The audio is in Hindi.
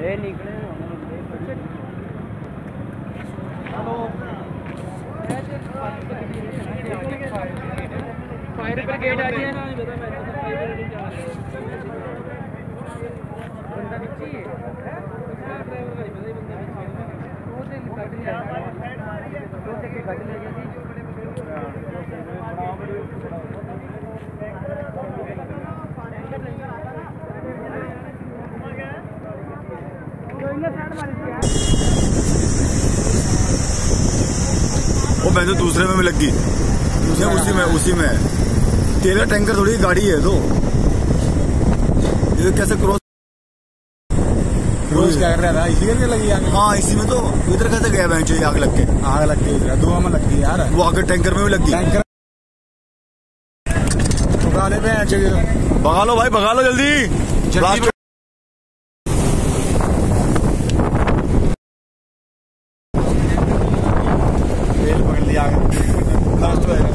ਇਹ ਨਿਕਲੇ ਫਾਇਰ ਬ੍ਰਿਗੇਡ ਆ ਜੀ ਨਾ। ਪਤਾ ਮੈਂ ਤਾਂ ਫਾਇਰ ਬ੍ਰਿਗੇਡ ਜਾ। ਬੰਦਾ ਵਿੱਚ ਹੀ ਹੈ। ਡਰਾਈਵਰ ਦਾ ਹੀ ਪਤਾ ਹੀ ਬੰਦਾ ਵਿੱਚ ਹੈ ਉਹ ਤੇ ਕੱਢ ਲਿਆ ਉਹ ਤੇ ਕੱਢ ਲਿਆ ਜੀ वो मैं तो दूसरे में भी लग गई। ये उसी में उसी में। तेल का टैंकर थोड़ी गाड़ी है तो। ये कैसे क्रॉस रोज क्या कर रहा था इसी करके लगी आग। हाँ इसी में तो। इधर कैसे गया बेंच ये आग लग के? आग लग गई इधर धुआँ में लग गई यार। वो आगे टैंकर में भी लग गई। टैंकर भगा लो भाई भगा लो जल्दी। Jahren. Nach Duell.